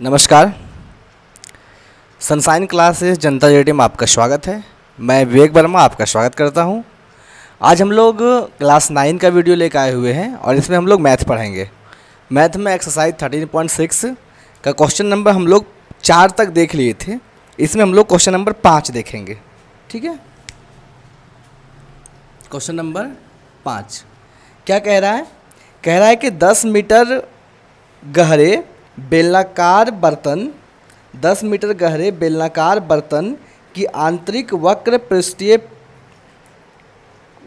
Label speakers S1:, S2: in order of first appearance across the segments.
S1: नमस्कार। Sunshine classes जनता JD में आपका स्वागत है। मैं विवेक वर्मा आपका स्वागत करता हूँ। आज हम लोग क्लास नाइन का वीडियो लेकर आए हुए हैं और इसमें हम लोग मैथ पढ़ेंगे। मैथ में एक्सरसाइज थर्टीन पॉइंट सिक्स का क्वेश्चन नंबर हम लोग चार तक देख लिए थे। इसमें हम लोग क्वेश्चन नंबर पाँच देखेंगे। ठीक है? क्वेश्चन नंबर पाँच। क्या कह रहा है? कह रहा है कि दस मीटर गहरे बेलनाकार बर्तन 10 मीटर गहरे बेलनाकार बर्तन की आंतरिक वक्र पृष्ठीय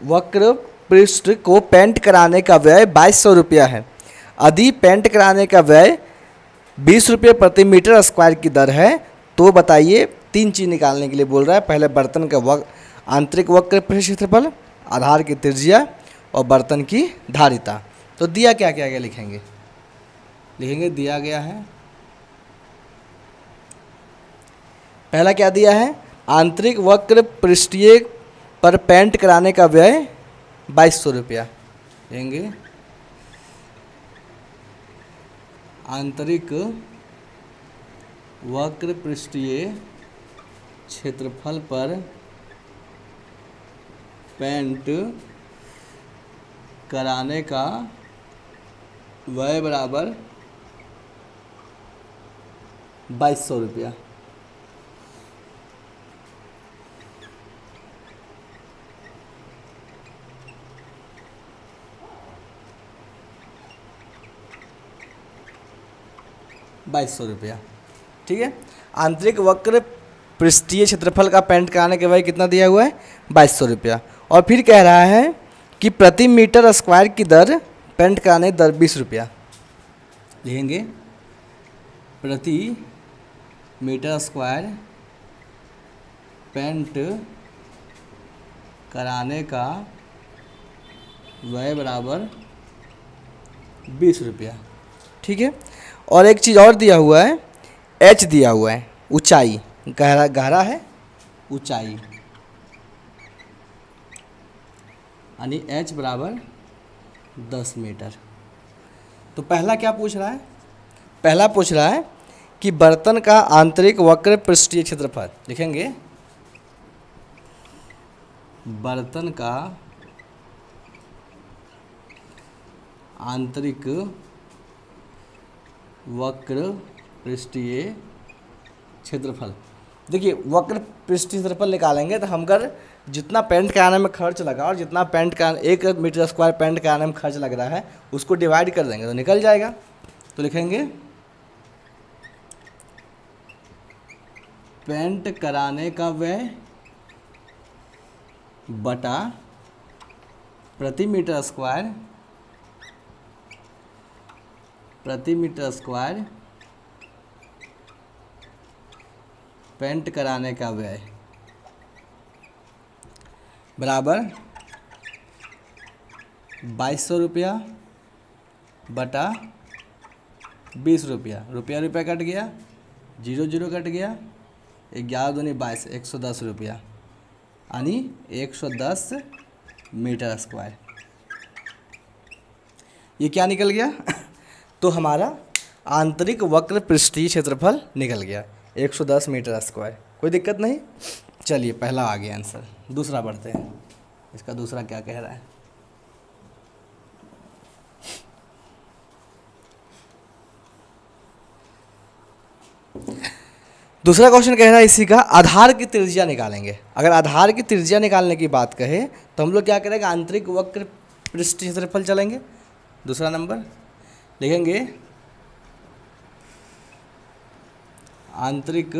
S1: वक्र पृष्ठ को पेंट कराने का व्यय बाईस सौ रुपया है। यदि पेंट कराने का व्यय बीस रुपये प्रति मीटर स्क्वायर की दर है तो बताइए, तीन चीज़ निकालने के लिए बोल रहा है। पहले बर्तन का वक, आंतरिक वक्र पृष्ठ क्षेत्रफल, आधार की त्रिज्या और बर्तन की धारिता। तो दिया क्या क्या क्या लिखेंगे? लिखेंगे, दिया गया है। पहला क्या दिया है? आंतरिक वक्र पृष्ठीय पर पेंट कराने का व्यय बाईस सौ रुपया। लेंगे आंतरिक वक्र पृष्ठीय क्षेत्रफल पर पेंट कराने का व्यय बराबर बाईस सौ रुपया। बाईस सौ रुपया। ठीक है? आंतरिक वक्र पृष्ठीय क्षेत्रफल का पेंट कराने के भाई कितना दिया हुआ है? बाईस सौ रुपया। और फिर कह रहा है कि प्रति मीटर स्क्वायर की दर पेंट कराने दर बीस रुपया। लिखेंगे। प्रति मीटर स्क्वायर पेंट कराने का वह बराबर बीस रुपया। ठीक है? और एक चीज़ और दिया हुआ है। एच दिया हुआ है। ऊंचाई। गहरा गहरा है? ऊंचाई। यानी एच बराबर दस मीटर। तो पहला क्या पूछ रहा है? पहला पूछ रहा है कि बर्तन का आंतरिक वक्र पृष्ठीय क्षेत्रफल। लिखेंगे बर्तन का आंतरिक वक्र पृष्ठीय क्षेत्रफल। देखिए, वक्र पृष्ठीय क्षेत्रफल निकालेंगे तो हम अगर जितना पेंट कराने में खर्च लगा और जितना पेंट का एक मीटर स्क्वायर पेंट कराने में खर्च लग रहा है, उसको डिवाइड कर देंगे तो निकल जाएगा। तो लिखेंगे पेंट कराने का व्यय बटा प्रति मीटर स्क्वायर, प्रति मीटर स्क्वायर पेंट कराने का व्यय। बराबर बाईस सौ रुपया बटा बीस रुपया। रुपया रुपया कट गया, ज़ीरो ज़ीरो कट गया ग्यारह दूनी बाईस, एक सौ दस रुपया। यानी एक सौ दस मीटर स्क्वायर। ये क्या निकल गया? तो हमारा आंतरिक वक्र पृष्ठीय क्षेत्रफल निकल गया 110 मीटर स्क्वायर। कोई दिक्कत नहीं? चलिए, पहला आ गया आंसर। दूसरा बढ़ते हैं। इसका दूसरा क्या कह रहा है? दूसरा क्वेश्चन कह रहा है इसी का, आधार की त्रिज्या निकालेंगे। अगर आधार की त्रिज्या निकालने की बात कहे तो हम लोग क्या करेंगे? आंतरिक वक्र पृष्ठ क्षेत्रफल चलेंगे। दूसरा नंबर लिखेंगे, आंतरिक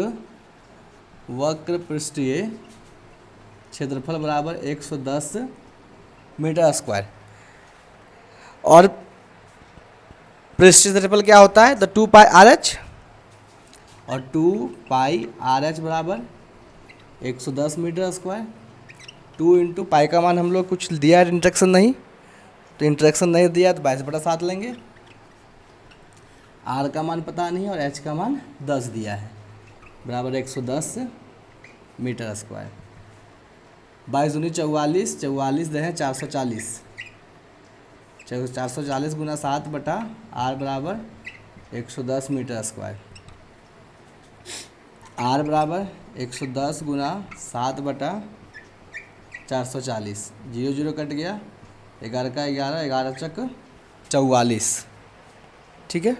S1: वक्र पृष्ठीय क्षेत्रफल बराबर 110 मीटर स्क्वायर। और पृष्ठ क्षेत्रफल क्या होता है? तो टू पाई आर एच और टू पाई आर एच बराबर 110 metre square. Two into pi का मान हम लोग कुछ दिया है, इंट्रैक्शन नहीं। तो इंट्रैक्शन नहीं दिया तो बाईस बटा सात लेंगे। आर का मान पता नहीं और एच का मान दस दिया है। बराबर एक सौ दस मीटर स्क्वायर। बाईस दूनी चौवालीस चौवालीस दे चार सौ चालीस। चार सौ चालीस गुना सात बटा आर बराबर एक सौ दस मीटर स्क्वायर। आर बराबर एक सौ दस गुना सात बटा चार सौ चालीस। ज़ीरो ज़ीरो कट गया, ग्यारह का ग्यारह ग्यारह चक चौवालीस। ठीक है?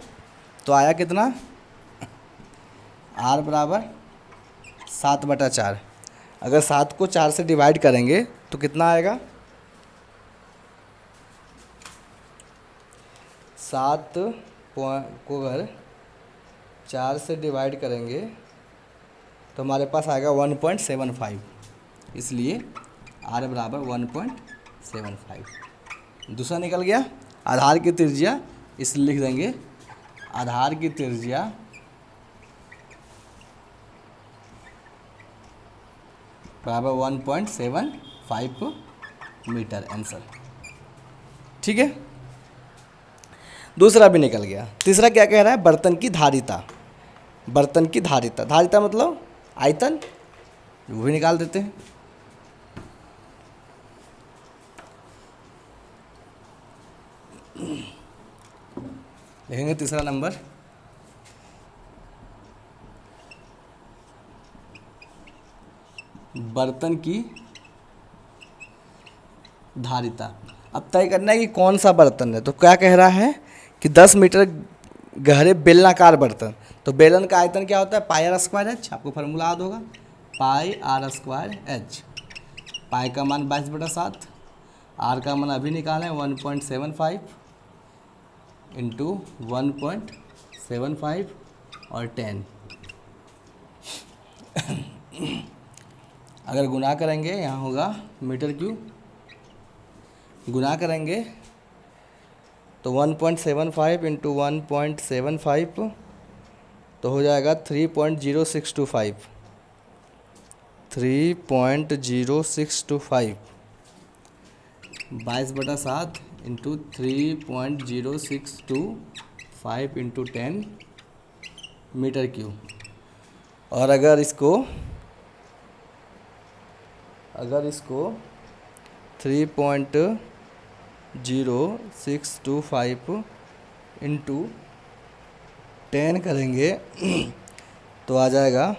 S1: तो आया कितना? आर बराबर सात बटा चार। अगर सात को चार से डिवाइड करेंगे तो कितना आएगा? सात को अगर चार से डिवाइड करेंगे तो हमारे पास आएगा वन पॉइंट सेवन फाइव। इसलिए आर बराबर वन पॉइंट सेवन फाइव। दूसरा निकल गया, आधार की त्रिज्या इसलिए लिख देंगे। आधार की त्रिज्या बराबर one point seven five metre, answer. ठीक है? दूसरा भी निकल गया। तीसरा क्या कह रहा है? बर्तन की धारिता। बर्तन की धारिता। धारिता मतलब? आयतन, वो भी निकाल देते हैं। लिखेंगे तीसरा नंबर। बर्तन की धारिता। अब तय करना है कि कौन सा बर्तन है। तो क्या कह रहा है कि 10 मीटर गहरे बेलनाकार बर्तन। तो बेलन का आयतन क्या होता है? पाई आर स्क्वायर एच, आपको फार्मूला याद होगा। Pi R square H. Pi का मान बाईस बटा सात, आर का मान अभी निकालें, one point seven five into one point seven five और टेन। अगर गुना करेंगे, यहाँ होगा मीटर क्यूब। गुना करेंगे तो 1.75 point seven five into one point seven five तो हो जाएगा three point zero six two five three point zero six two five बाईस बटा सात into three point zero six two five into ten metre cube. और अगर इसको अगर इसको three point zero six two five into ten करेंगे तो आ जाएगा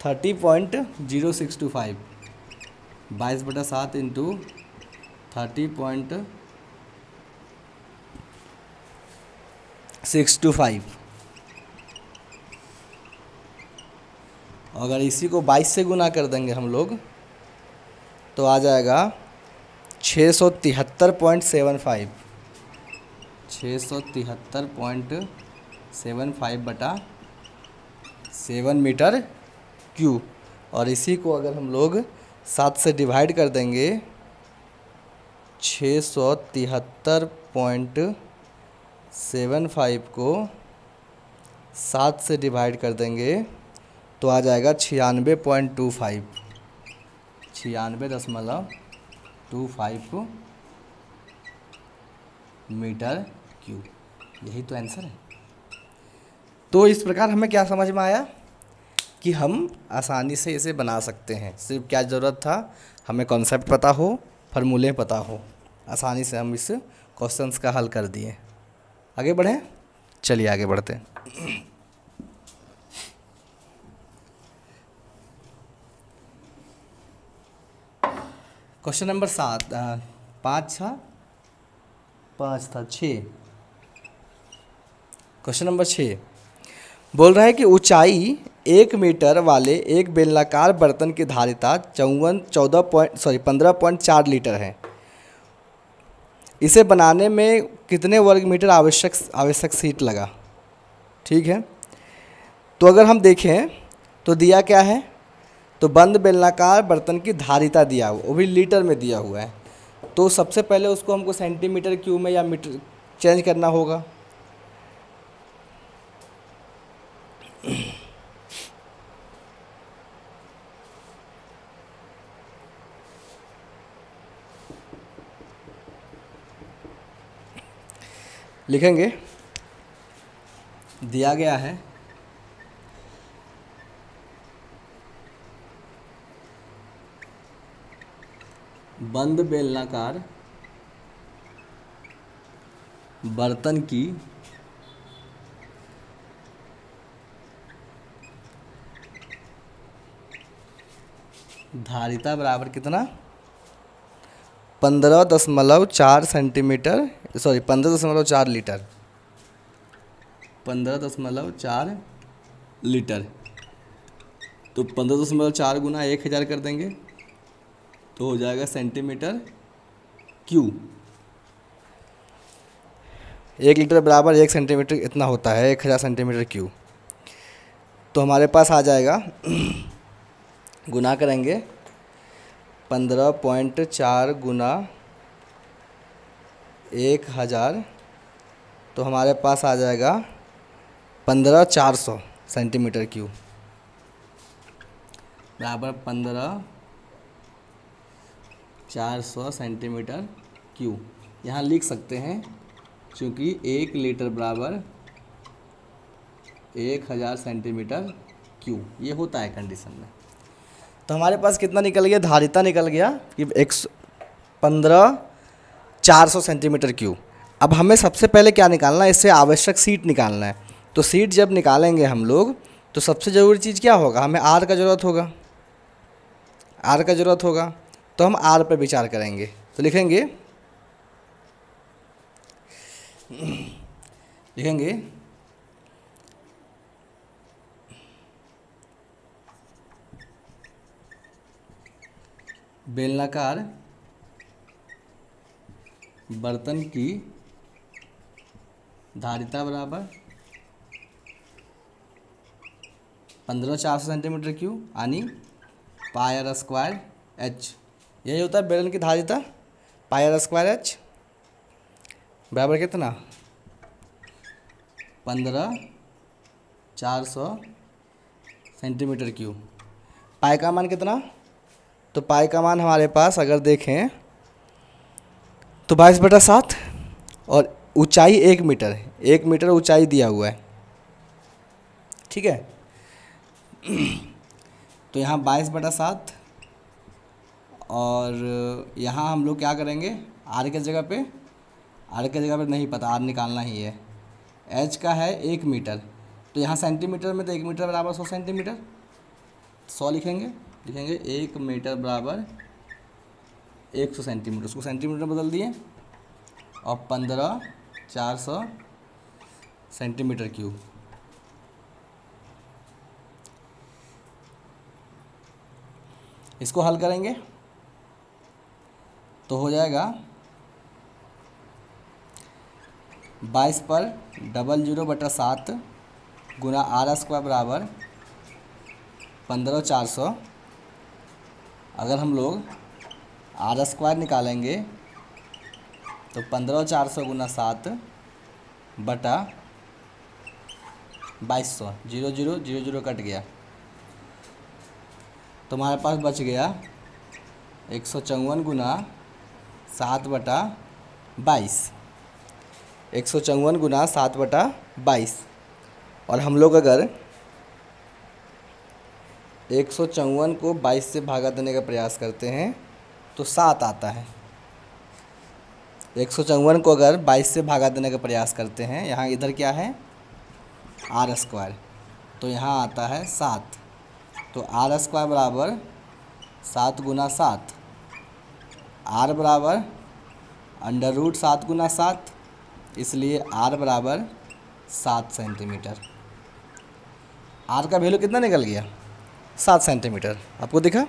S1: thirty point zero six two five. बाईस बटा सात into thirty point six two five. अगर इसी को बाईस से गुना कर देंगे हम लोग तो आ जाएगा छः सौ तिहत्तर पॉइंट सेवन फाइव। छः सौ तिहत्तर पॉइंट सेवन फाइव बटा सेवन मीटर क्यू और इसी को अगर हम लोग सात से डिवाइड कर देंगे, छः सौ तिहत्तर पॉइंट सेवन फाइव को सात से डिवाइड कर देंगे तो आ जाएगा छियानवे पॉइंट टू फाइव। छियानवे दशमलव टू फाइव मीटर क्यूब। यही तो आंसर है। तो इस प्रकार हमें क्या समझ में आया? कि हम आसानी से इसे बना सकते हैं। सिर्फ़ क्या ज़रूरत था? हमें कॉन्सेप्ट पता हो फार्मूले पता हो। आसानी से हम इस क्वेश्चंस का हल कर दिए। आगे बढ़ें? चलिए आगे बढ़ते क्वेश्चन नंबर सात पाँच था पाँच था, छः। क्वेश्चन नंबर छः। बोल रहा है कि ऊंचाई एक मीटर वाले एक बेलनाकार बर्तन की धारिता चौवन, चौदह पॉइंट सॉरी पंद्रह पॉइंट चार लीटर है। इसे बनाने में कितने वर्ग मीटर आवश्यक आवश्यक सीट लगा? ठीक है? तो अगर हम देखें तो दिया क्या है? तो बंद बेलनाकार बर्तन की धारिता दिया हुआ, वो भी लीटर में दिया हुआ है। तो सबसे पहले उसको हमको सेंटीमीटर क्यूब में या मीटर चेंज करना होगा। लिखेंगे। दिया गया है। बंद बेलनाकार बर्तन की धारिता बराबर कितना? पंद्रह दशमलव चार सेंटीमीटर सॉरी पंद्रह दशमलव चार लीटर। पंद्रह दशमलव चार लीटर। तो पंद्रह दशमलव चार गुना एक हज़ार कर देंगे तो हो जाएगा सेंटीमीटर क्यू। एक लीटर बराबर एक सेंटीमीटर इतना होता है, एक हज़ार सेंटीमीटर क्यू। तो हमारे पास आ जाएगा गुना करेंगे पंद्रह पॉइंट चार गुना एक हज़ार तो हमारे पास आ जाएगा पंद्रह चार सौ सेंटीमीटर क्यू बराबर पंद्रह चार सौ सेंटीमीटर क्यू यहाँ लिख सकते हैं क्योंकि एक लीटर बराबर एक हज़ार सेंटीमीटर क्यू ये होता है कंडीशन में। तो हमारे पास कितना निकल गया? धारिता निकल गया कि एक पंद्रह, चार सौ सेंटीमीटर क्यू अब हमें सबसे पहले क्या निकालना है? इससे आवश्यक सीट निकालना है। तो सीट जब निकालेंगे हम लोग तो सबसे ज़रूरी चीज़ क्या होगा? हमें आर का ज़रूरत होगा। आर का ज़रूरत होगा। तो हम आर पर विचार करेंगे। तो लिखेंगे। लिखेंगे। बेलनाकार बर्तन की धारिता बराबर पंद्रह चार सौ सेंटीमीटर क्यू यानी पायर स्क्वायर एच यही होता है बेलन की धारिता पायर स्क्वायर एच बराबर कितना? पंद्रह चार सौ सेंटीमीटर क्यू पाई का मान कितना? तो पाई का मान हमारे पास अगर देखें तो बाईस बटा सात और ऊंचाई एक मीटर है। एक मीटर ऊंचाई दिया हुआ है। ठीक है? तो यहाँ बाईस बटा सात और यहाँ हम लोग क्या करेंगे? आर के जगह पे, आर के जगह पे नहीं पता, आर निकालना ही है। एच का है एक मीटर। तो यहाँ सेंटीमीटर में तो एक मीटर बराबर सौ सेंटीमीटर। सौ लिखेंगे? लिखेंगे एक मीटर बराबर एक सौ सेंटीमीटर। उसको सेंटीमीटर बदल दिए और पंद्रह चार सौ सेंटीमीटर क्यूब। इसको हल करेंगे तो हो जाएगा बाईस पर डबल ज़ीरो बटा सात गुना आर स्क्वायर बराबर पंद्रह चार सौ अगर हम लोग आर स्क्वायर निकालेंगे तो पंद्रह चार सौ गुना सात बटा बाईस सौ, zero zero zero zero cut गया। तो हमारे पास बच गया एक सौ चौवन गुना सात बटा बाईस। एक सौ चौवन गुना सात बटा बाईस। और हम लोग अगर एक सौ चौवन को बाईस से भागा देने का प्रयास करते हैं तो सात आता है। एक सौ चौवन को अगर बाईस से भागा देने का प्रयास करते हैं, यहाँ इधर क्या है? R square. तो यहाँ आता है सात। तो आर स्क्वायर बराबर सात गुना सात। आर बराबर अंडर रूट सात गुना सात, इसलिए आर बराबर सात सेंटीमीटर। आर का वैल्यू कितना निकल गया? सात सेंटीमीटर। आपको दिखा?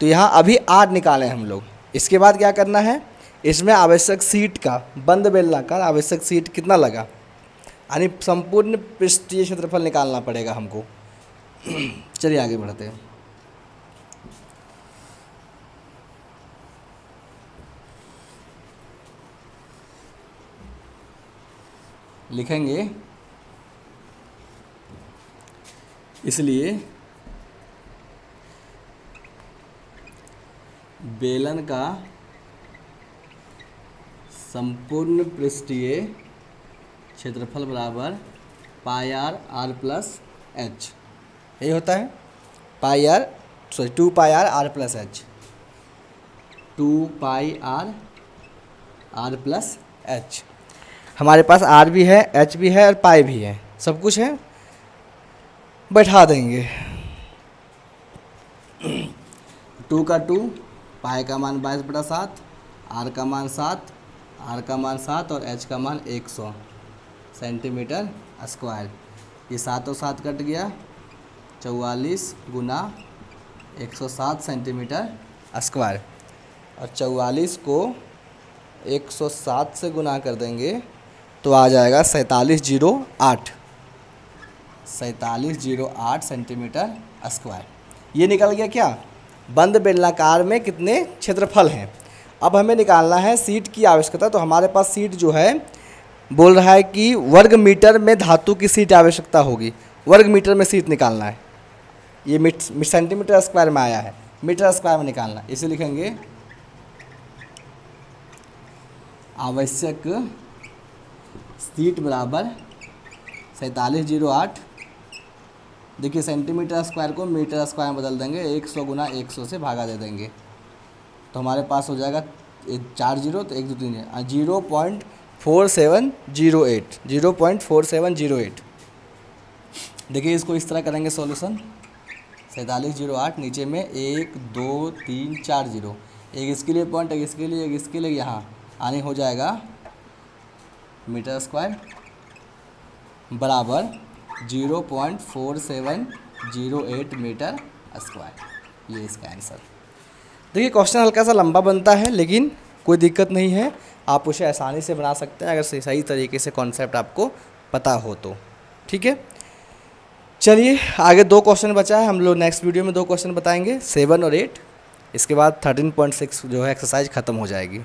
S1: तो यहाँ अभी आठ निकाले हम लोग। इसके बाद क्या करना है? इसमें आवश्यक सीट का, बंद बेलना का आवश्यक सीट कितना लगा? यानी संपूर्ण पृष्ठीय क्षेत्रफल निकालना पड़ेगा हमको। चलिए आगे बढ़ते हैं। लिखेंगे। इसलिए बेलन का संपूर्ण पृष्ठीय क्षेत्रफल बराबर pi R R plus H. यही होता है। Pi R sorry two pi R R plus H. Two pi R R plus H. हमारे पास आर भी है, एच भी है और पाई भी है। सब कुछ है। बैठा देंगे। टू का टू पाए का मान बाईस बटा सात, आर का मान सात, आर का मान सात और एच का मान एक सौ सेंटीमीटर स्क्वायर। ये सात और सात कट गया, चौवालीस गुना एक सौ सात सेंटीमीटर स्क्वायर। और चौवालीस को एक सौ सात से गुना कर देंगे तो आ जाएगा सैंतालीस ज़ीरो आठ। सैंतालीस ज़ीरो आठ सेंटीमीटर स्क्वायर। ये निकल गया क्या? बंद बेलनाकार में कितने क्षेत्रफल हैं? अब हमें निकालना है सीट की आवश्यकता। तो हमारे पास सीट जो है, बोल रहा है कि वर्ग मीटर में धातु की सीट आवश्यकता होगी। वर्ग मीटर में सीट निकालना है। ये मीट सेंटीमीटर स्क्वायर में आया है। मीटर स्क्वायर में निकालना इसे लिखेंगे आवश्यक सीट बराबर सैंतालीस ज़ीरो आठ देखिए सेंटीमीटर स्क्वायर को मीटर स्क्वायर में बदल देंगे, एक सौ गुना एक सौ से भागा दे देंगे। तो हमारे पास हो जाएगा चार ज़ीरो तो एक दो तीन zero point four seven zero eight, zero point four seven zero eight. देखिए, इसको इस तरह करेंगे सॉल्यूशन सैंतालीस ज़ीरो आठ, नीचे में एक, दो, तीन, चार ज़ीरो। एक इसके लिए पॉइंट एक इसके लिए, एक इसके लिए यहाँ, आने हो जाएगा मीटर स्क्वायर बराबर zero point four seven zero eight metre square. ये इसका आंसर। देखिए, क्वेश्चन हल्का सा लंबा बनता है, लेकिन कोई दिक्कत नहीं है। आप उसे आसानी से बना सकते हैं, अगर सही तरीके से कॉन्सेप्ट आपको पता हो तो। ठीक है? चलिए, आगे दो क्वेश्चन बचा है, हम लोग नेक्स्ट वीडियो में दो क्वेश्चन बताएँगे। सेवन और एट इसके बाद थर्टीन पॉइंट सिक्स जो है एक्सरसाइज ख़त्म हो जाएगी।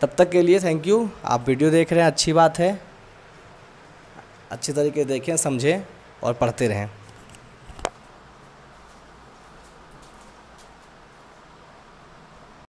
S1: तब तक के लिए थैंक यू आप वीडियो देख रहे हैं, अच्छी बात है। अच्छी तरीके देखें समझें और पढ़ते रहें।